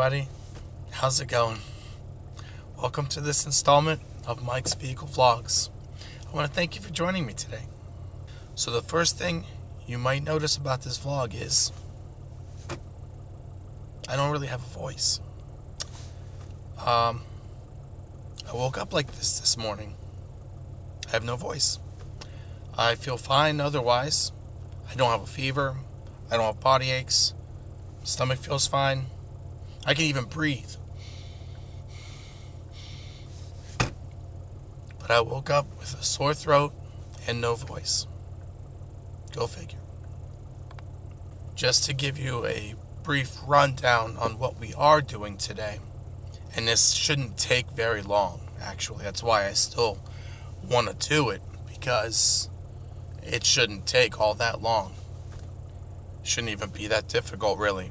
everybody. How's it going? Welcome to this installment of Mike's Vehicle Vlogs. I want to thank you for joining me today. So, the first thing you might notice about this vlog is I don't really have a voice. Um, I woke up like this this morning. I have no voice. I feel fine otherwise. I don't have a fever. I don't have body aches. Stomach feels fine. I can even breathe. But I woke up with a sore throat and no voice. Go figure. Just to give you a brief rundown on what we are doing today, and this shouldn't take very long, actually. That's why I still want to do it, because it shouldn't take all that long. Shouldn't even be that difficult, really.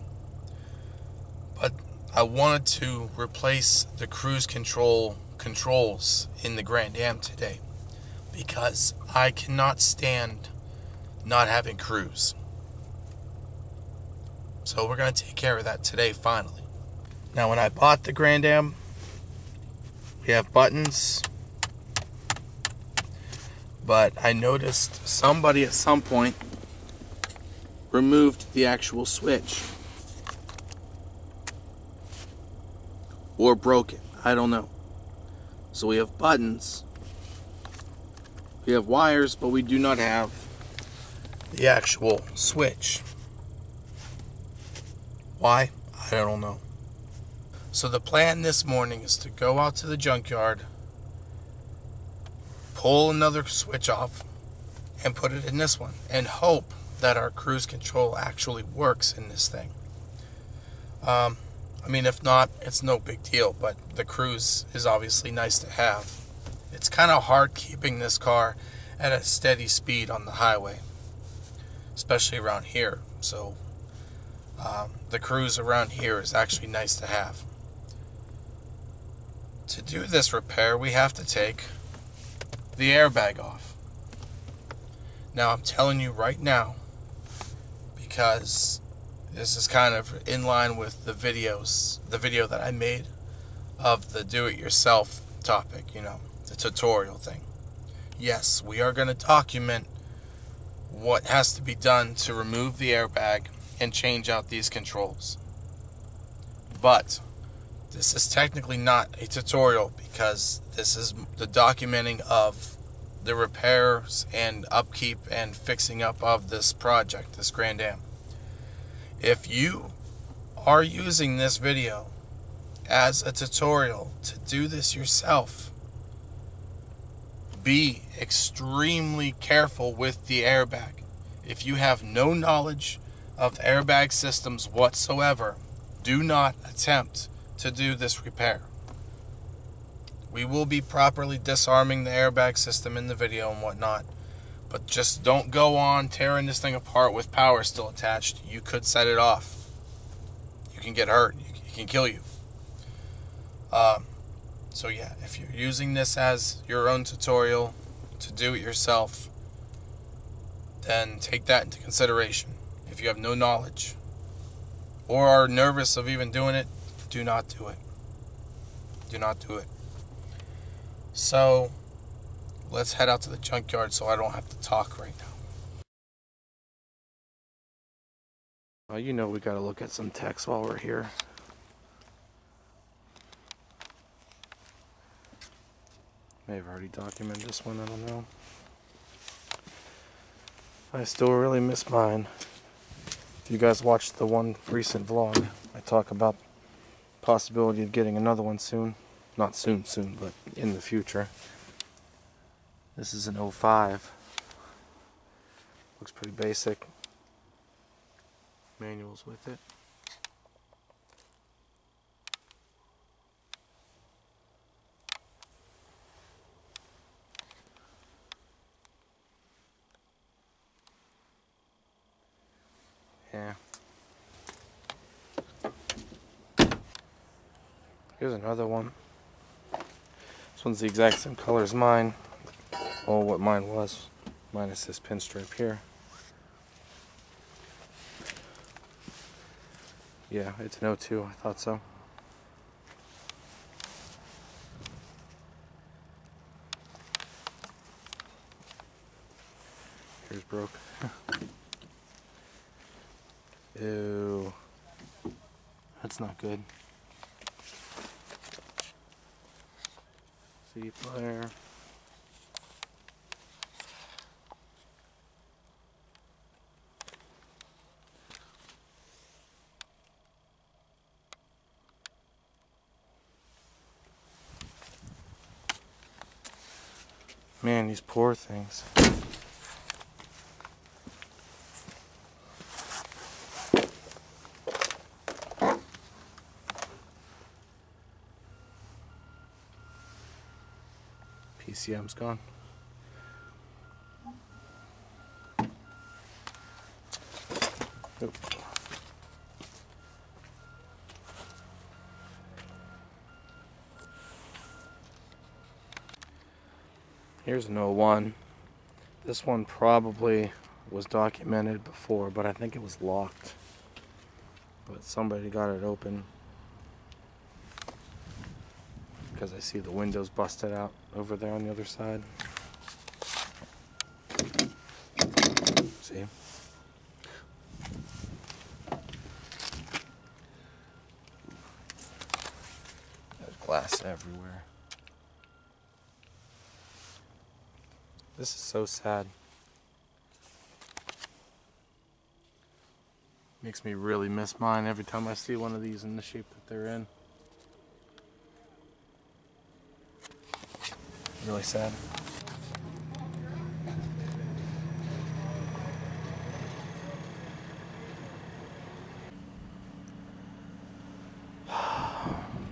I wanted to replace the cruise control controls in the Grand Am today because I cannot stand not having cruise. So we're going to take care of that today finally. Now when I bought the Grand Am, we have buttons, but I noticed somebody at some point removed the actual switch. Or broke it. I don't know. So we have buttons. We have wires, but we do not have the actual switch. Why? I don't know. So the plan this morning is to go out to the junkyard, pull another switch off, and put it in this one, and hope that our cruise control actually works in this thing. Um, I mean, if not, it's no big deal, but the cruise is obviously nice to have. It's kind of hard keeping this car at a steady speed on the highway, especially around here. So, um, the cruise around here is actually nice to have. To do this repair, we have to take the airbag off. Now, I'm telling you right now, because this is kind of in line with the videos, the video that I made of the do it yourself topic, you know, the tutorial thing. Yes, we are going to document what has to be done to remove the airbag and change out these controls. But this is technically not a tutorial because this is the documenting of the repairs and upkeep and fixing up of this project, this Grand Am. If you are using this video as a tutorial to do this yourself, be extremely careful with the airbag. If you have no knowledge of airbag systems whatsoever, do not attempt to do this repair. We will be properly disarming the airbag system in the video and whatnot. But just don't go on tearing this thing apart with power still attached. You could set it off. You can get hurt. It can kill you. Um, so yeah, if you're using this as your own tutorial to do it yourself, then take that into consideration. If you have no knowledge or are nervous of even doing it, do not do it. Do not do it. So, let's head out to the junkyard so I don't have to talk right now. Well, you know we got to look at some text while we're here. May have already documented this one, I don't know. I still really miss mine. If you guys watched the one recent vlog, I talk about possibility of getting another one soon. Not soon, soon, but in the future. This is an 05. Looks pretty basic. Manuals with it. Yeah. Here's another one. This one's the exact same color as mine all what mine was, minus this pinstripe here. Yeah, it's an 02, I thought so. Here's broke. Ew. That's not good. See there. These poor things. PCM's gone. Oop. Here's an 01. This one probably was documented before, but I think it was locked. But somebody got it open. Because I see the windows busted out over there on the other side. See? There's glass everywhere. This is so sad. Makes me really miss mine every time I see one of these in the shape that they're in. Really sad.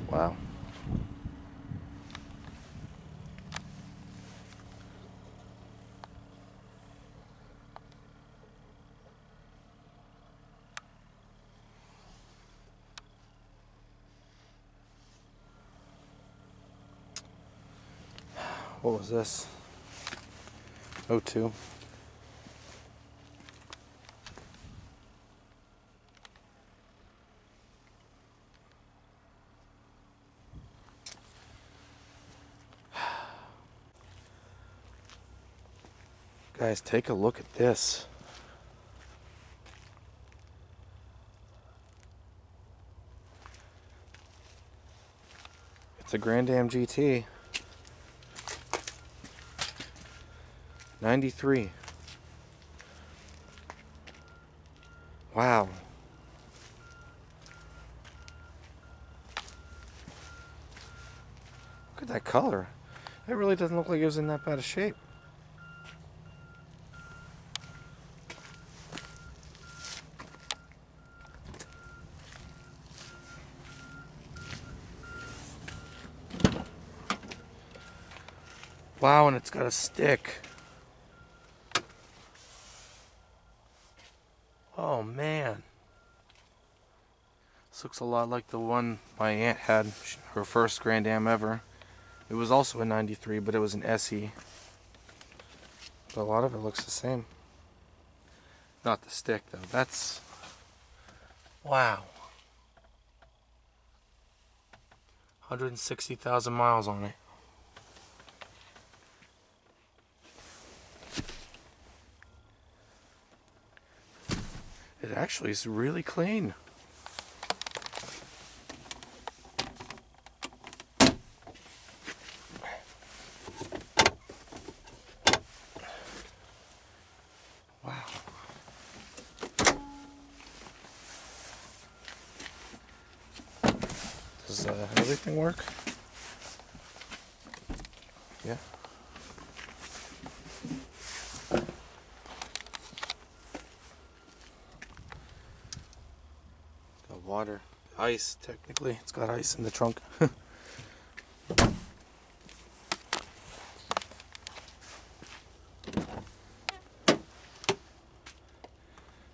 wow. Was this? 02. Guys, take a look at this. It's a Grand Am GT. 93. Wow. Look at that color. It really doesn't look like it was in that bad a shape. Wow, and it's got a stick. Oh man. This looks a lot like the one my aunt had, her first Grand Am ever. It was also a 93, but it was an SE. But a lot of it looks the same. Not the stick though. That's wow. 160,000 miles on it. It actually is really clean. Wow. Does uh, everything work? Yeah. Got water, ice, technically. It's got ice in the trunk.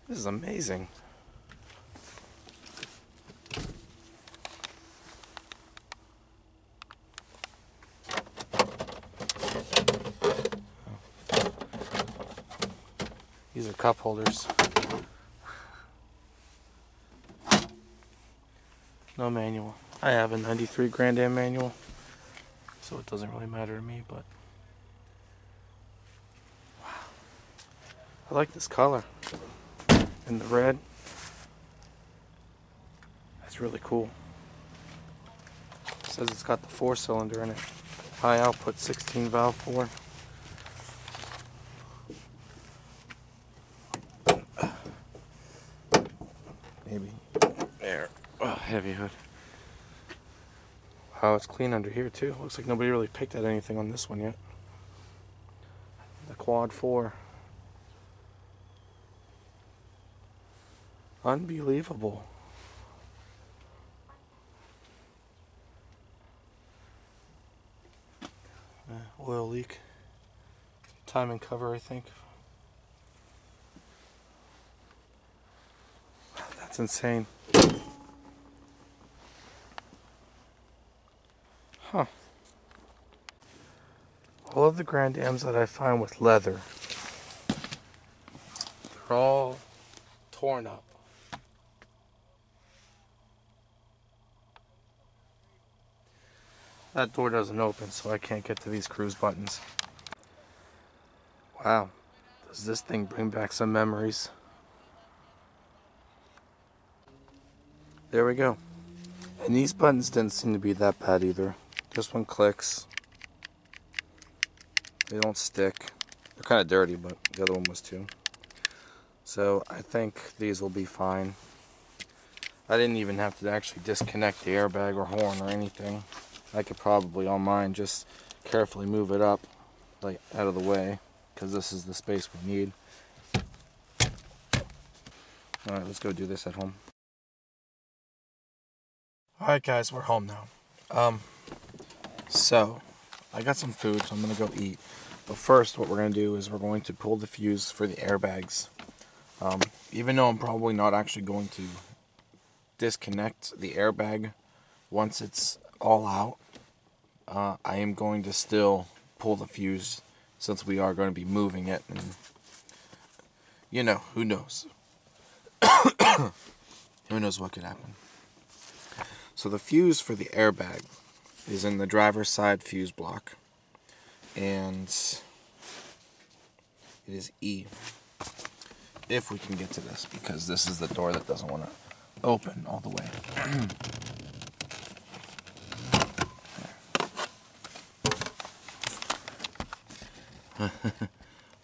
this is amazing. These are cup holders. No manual. I have a 93 Grand Am manual, so it doesn't really matter to me, but. Wow. I like this color. And the red. That's really cool. It says it's got the four cylinder in it. High output 16 valve 4. Maybe. Heavy hood. Wow, it's clean under here too. Looks like nobody really picked at anything on this one yet. The quad 4. Unbelievable. Uh, oil leak. Timing cover, I think. That's insane. Huh. All of the Grand Ams that I find with leather, they're all torn up. That door doesn't open, so I can't get to these cruise buttons. Wow. Does this thing bring back some memories? There we go. And these buttons didn't seem to be that bad either. This one clicks. They don't stick. They're kind of dirty, but the other one was too. So I think these will be fine. I didn't even have to actually disconnect the airbag or horn or anything. I could probably on mine just carefully move it up like out of the way because this is the space we need. Alright, let's go do this at home. Alright guys, we're home now. Um, so, I got some food, so I'm going to go eat. But first, what we're going to do is we're going to pull the fuse for the airbags. Um, even though I'm probably not actually going to disconnect the airbag once it's all out, uh, I am going to still pull the fuse since we are going to be moving it. And, you know, who knows? who knows what could happen. So the fuse for the airbag is in the driver's side fuse block. And it is E. If we can get to this, because this is the door that doesn't want to open all the way. well,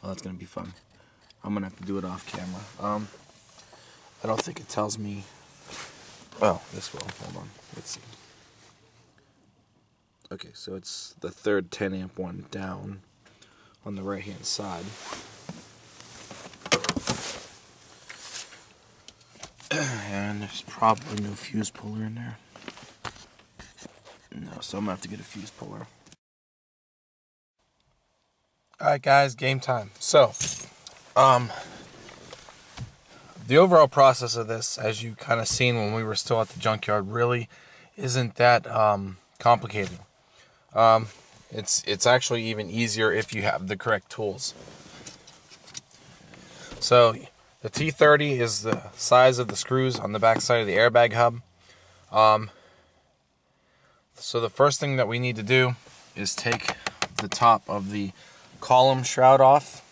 that's gonna be fun. I'm gonna have to do it off camera. Um, I don't think it tells me. Well, this will. Hold on. Let's see. Okay, so it's the third 10 amp one down on the right hand side. and there's probably no fuse puller in there. No, so I'm gonna have to get a fuse puller. Alright guys, game time. So, um, the overall process of this, as you kind of seen when we were still at the junkyard, really isn't that um, complicated. Um, it's it's actually even easier if you have the correct tools. So the T30 is the size of the screws on the back side of the airbag hub. Um, so the first thing that we need to do is take the top of the column shroud off.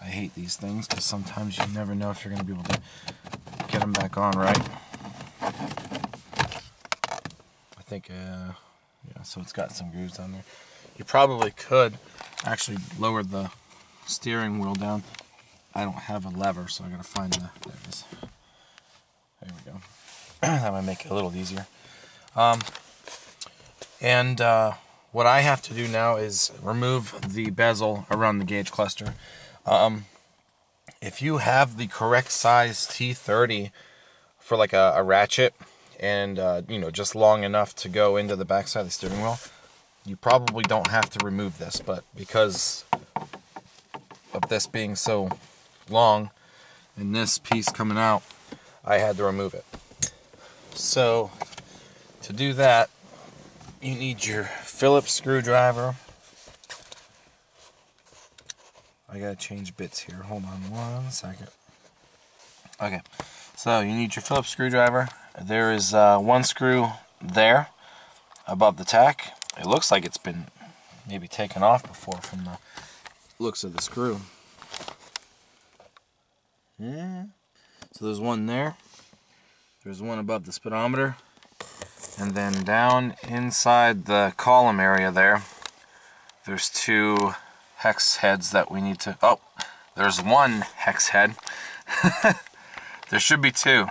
I hate these things because sometimes you never know if you're going to be able to get them back on right. I think, uh, yeah, so it's got some grooves down there. You probably could actually lower the steering wheel down. I don't have a lever, so I gotta find the, there it is. There we go. that might make it a little easier. Um, and, uh, what I have to do now is remove the bezel around the gauge cluster. Um, if you have the correct size T30 for like a, a ratchet and uh, you know just long enough to go into the backside of the steering wheel, you probably don't have to remove this. But because of this being so long and this piece coming out, I had to remove it. So to do that, you need your Phillips screwdriver. I gotta change bits here. Hold on one second. Okay, so you need your Phillips screwdriver. There is uh, one screw there above the tach. It looks like it's been maybe taken off before from the looks of the screw. Yeah. So there's one there. There's one above the speedometer. And then down inside the column area there, there's two hex heads that we need to... Oh, there's one hex head. there should be two.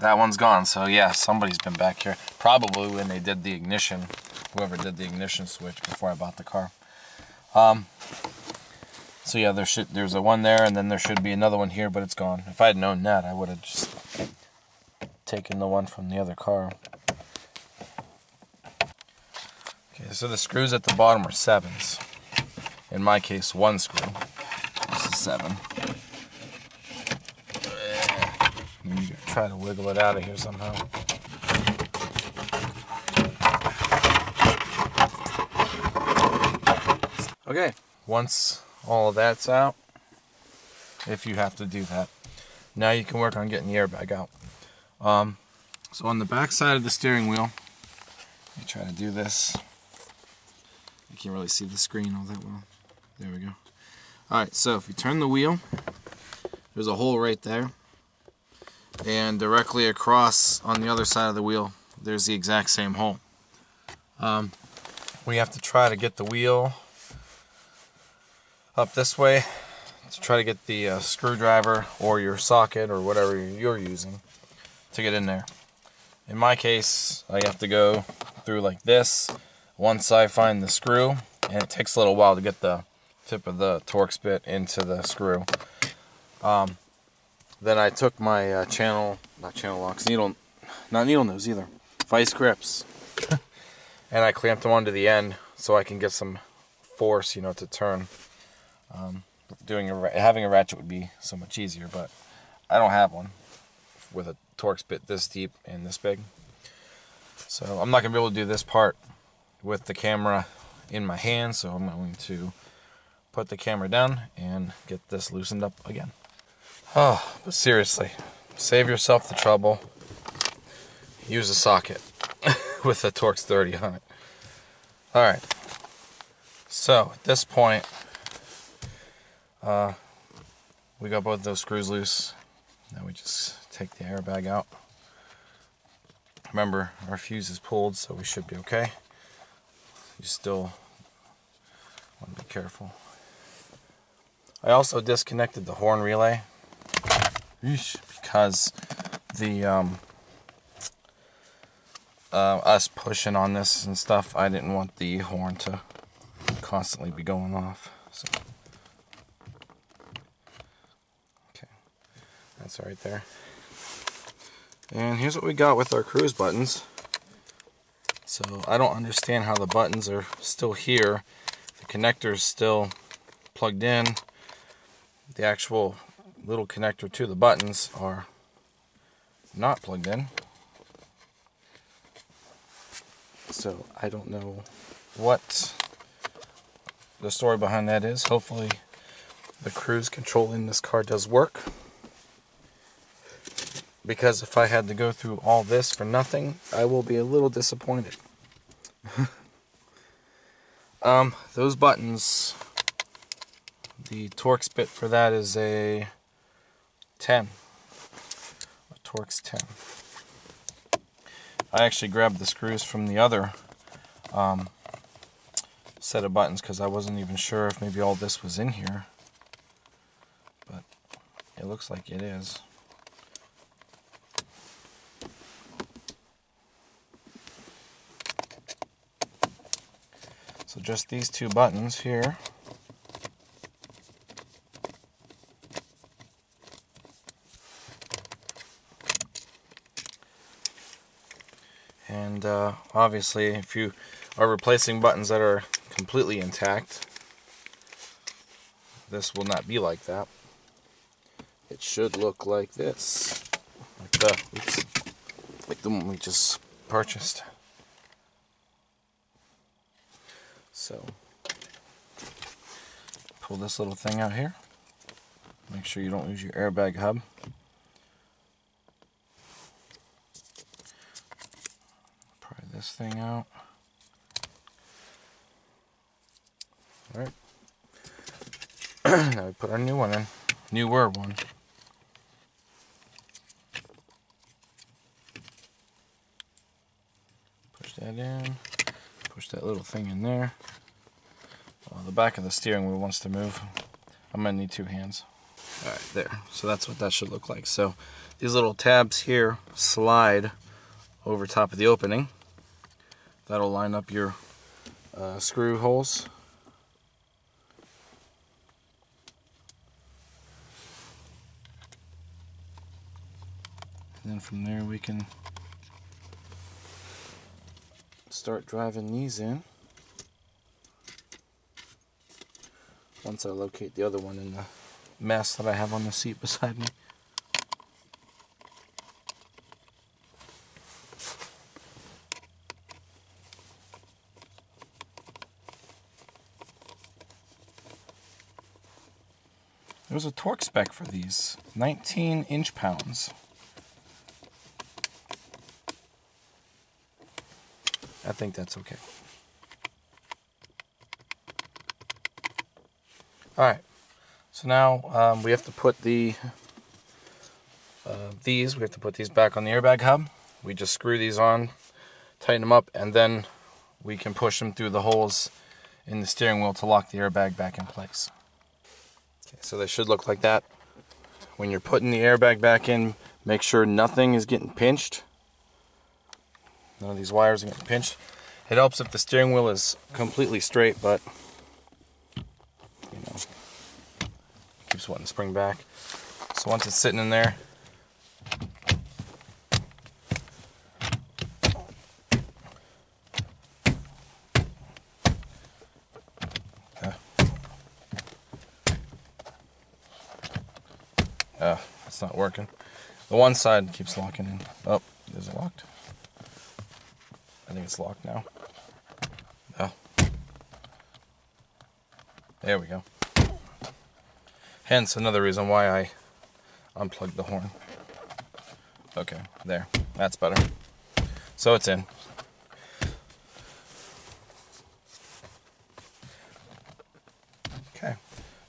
That one's gone. So yeah, somebody's been back here. Probably when they did the ignition, whoever did the ignition switch before I bought the car. Um, so yeah, there should there's a one there, and then there should be another one here, but it's gone. If I had known that, I would have just taken the one from the other car. Okay, so the screws at the bottom are sevens. In my case, one screw. This is seven. You try to wiggle it out of here somehow. Okay, once all of that's out, if you have to do that, now you can work on getting the airbag out. Um, so on the back side of the steering wheel, let me try to do this. You can't really see the screen all that well. There we go. Alright, so if you turn the wheel, there's a hole right there. And directly across on the other side of the wheel, there's the exact same hole. Um, we have to try to get the wheel up this way to try to get the uh, screwdriver or your socket or whatever you're using to get in there. In my case, I have to go through like this once I find the screw, and it takes a little while to get the tip of the Torx bit into the screw. Um, then I took my uh, channel, not channel locks, needle, not needle nose either, vice grips and I clamped them onto the end so I can get some force, you know, to turn. Um, doing a having a ratchet would be so much easier, but I don't have one with a Torx bit this deep and this big. So I'm not gonna be able to do this part with the camera in my hand. So I'm going to put the camera down and get this loosened up again. Oh, but seriously, save yourself the trouble. Use a socket. with a Torx 30 on it. Alright, so at this point, uh, we got both those screws loose. Now we just take the airbag out. Remember, our fuse is pulled, so we should be okay. You still want to be careful. I also disconnected the horn relay because the um, uh, us pushing on this and stuff, I didn't want the horn to constantly be going off. So. Okay, that's right there. And here's what we got with our cruise buttons. So I don't understand how the buttons are still here. The connector's still plugged in. The actual little connector to the buttons are not plugged in. So I don't know what the story behind that is. Hopefully the cruise control in this car does work. Because if I had to go through all this for nothing, I will be a little disappointed. um, those buttons, the Torx bit for that is a 10. A Torx 10. I actually grabbed the screws from the other um, set of buttons because I wasn't even sure if maybe all this was in here. But it looks like it is. So just these two buttons here. And uh, obviously, if you are replacing buttons that are completely intact, this will not be like that. It should look like this, like the, oops, like the one we just purchased. So, pull this little thing out here. Make sure you don't lose your airbag hub. this thing out. Alright. now we put our new one in. Newer one. Push that in. Push that little thing in there. The back of the steering wheel wants to move. I'm gonna need two hands. All right, there. So that's what that should look like. So these little tabs here slide over top of the opening. That'll line up your uh, screw holes. And then from there we can start driving these in. Once I locate the other one in the mess that I have on the seat beside me. There's a torque spec for these 19 inch pounds. I think that's okay. Alright, so now um, we have to put the uh, these, we have to put these back on the airbag hub. We just screw these on, tighten them up, and then we can push them through the holes in the steering wheel to lock the airbag back in place. Okay, so they should look like that. When you're putting the airbag back in, make sure nothing is getting pinched. None of these wires are getting pinched. It helps if the steering wheel is completely straight, but you know, keeps wanting to spring back. So once it's sitting in there, Uh, it's not working. The one side keeps locking in. Oh, is it locked? I think it's locked now. Oh. There we go. Hence another reason why I unplugged the horn. Okay, there. That's better. So it's in. Okay.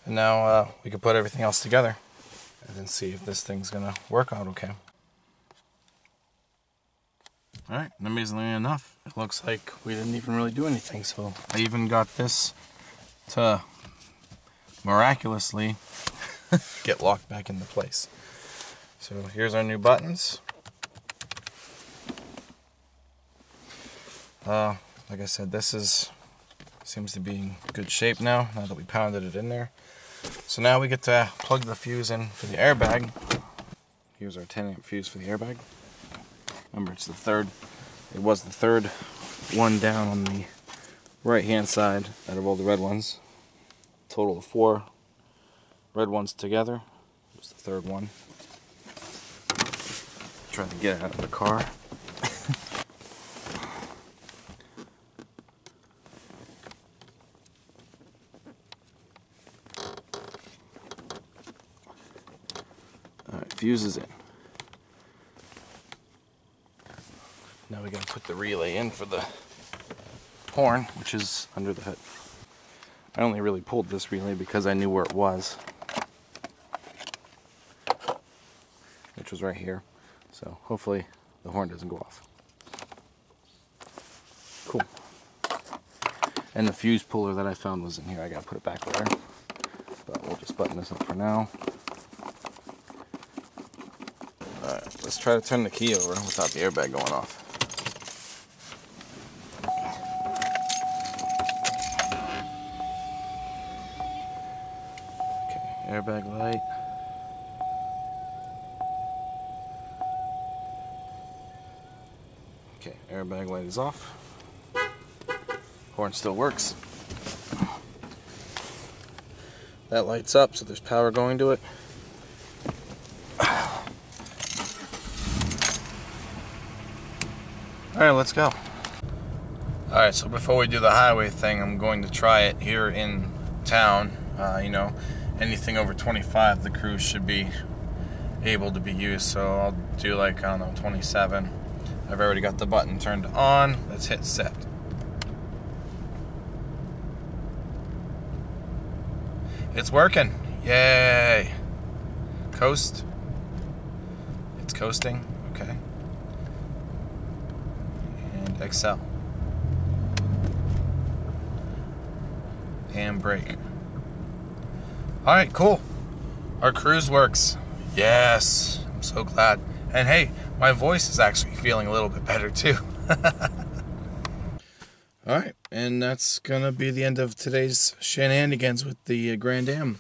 And now uh, we can put everything else together and see if this thing's gonna work out okay. Alright, amazingly enough, it looks like we didn't even really do anything, so I even got this to miraculously get locked back into place. So here's our new buttons. Uh, like I said, this is seems to be in good shape now, now that we pounded it in there. So now we get to plug the fuse in for the airbag. Here's our 10 amp fuse for the airbag. Remember, it's the third. It was the third one down on the right hand side out of all the red ones. Total of four red ones together. It was the third one. Trying to get out of the car. Fuse in. Now we gotta put the relay in for the horn, which is under the hood. I only really pulled this relay because I knew where it was. Which was right here. So hopefully the horn doesn't go off. Cool. And the fuse puller that I found was in here. I gotta put it back there. But we'll just button this up for now. Alright, let's try to turn the key over without the airbag going off. Okay, airbag light. Okay, airbag light is off. Horn still works. That lights up, so there's power going to it. Alright, let's go. Alright, so before we do the highway thing, I'm going to try it here in town. Uh, you know, anything over 25, the cruise should be able to be used. So I'll do like, I don't know, 27. I've already got the button turned on. Let's hit set. It's working. Yay. Coast. It's coasting. Okay. And accel. And brake. Alright, cool. Our cruise works. Yes. I'm so glad. And hey, my voice is actually feeling a little bit better too. All right, and that's gonna be the end of today's shenanigans with the uh, Grand Am.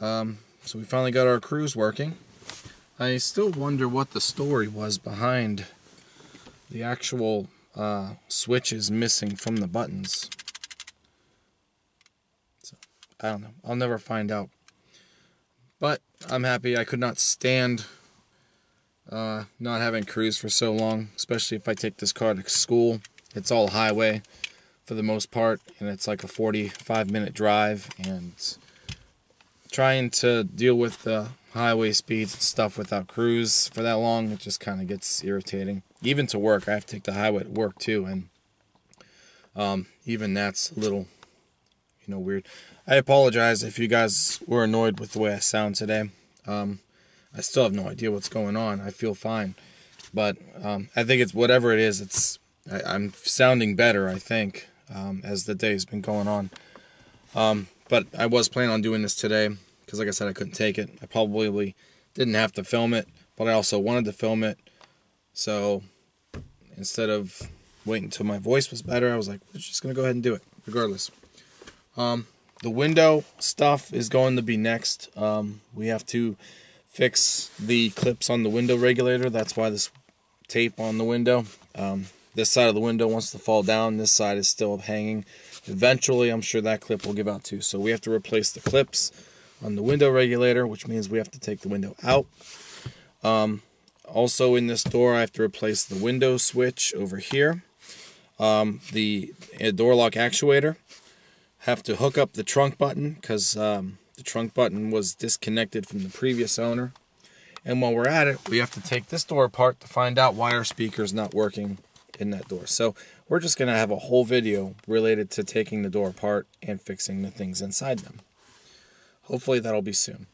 Um, so we finally got our cruise working. I still wonder what the story was behind the actual uh, switches missing from the buttons. So I don't know. I'll never find out. But I'm happy. I could not stand uh, not having cruise for so long, especially if I take this car to school. It's all highway for the most part, and it's like a 45 minute drive. And trying to deal with the highway speeds and stuff without cruise for that long, it just kind of gets irritating. Even to work, I have to take the highway to work too, and um, even that's a little, you know, weird. I apologize if you guys were annoyed with the way I sound today. Um, I still have no idea what's going on. I feel fine, but um, I think it's whatever it is. It's I, am sounding better, I think, um, as the day's been going on. But I was planning on doing this today because, like I said, I couldn't take it. I probably didn't have to film it, but I also wanted to film it. So instead of waiting until my voice was better, I was like, we're just gonna go ahead and do it, regardless. Um, the window stuff is going to be next. Um, we have to fix the clips on the window regulator. That's why this tape on the window. Um, this side of the window wants to fall down. This side is still hanging. Eventually, I'm sure that clip will give out too. So we have to replace the clips on the window regulator, which means we have to take the window out. Um, also in this door, I have to replace the window switch over here. Um, the door lock actuator. Have to hook up the trunk button because um, the trunk button was disconnected from the previous owner. And while we're at it, we have to take this door apart to find out why our speaker is not working in that door. So we're just going to have a whole video related to taking the door apart and fixing the things inside them. Hopefully that'll be soon.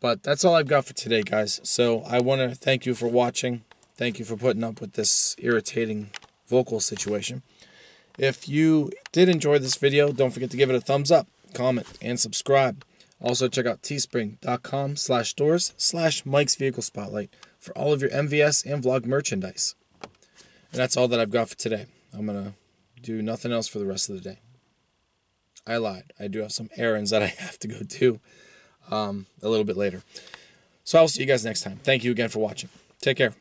But that's all I've got for today, guys. So I want to thank you for watching. Thank you for putting up with this irritating vocal situation. If you did enjoy this video, don't forget to give it a thumbs up, comment, and subscribe. Also check out teespring.com slash stores slash Mike's Vehicle Spotlight for all of your MVS and vlog merchandise. And that's all that I've got for today. I'm going to do nothing else for the rest of the day. I lied. I do have some errands that I have to go do um, a little bit later. So I'll see you guys next time. Thank you again for watching. Take care.